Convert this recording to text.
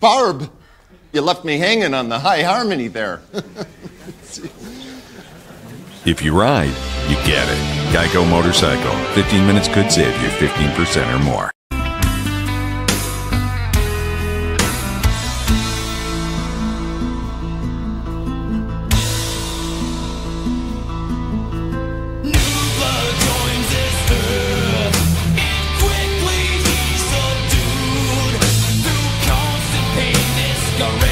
Barb, you left me hanging on the high harmony there. If you ride, you get it. Geico Motorcycle. 15 minutes could save you 15% or more. The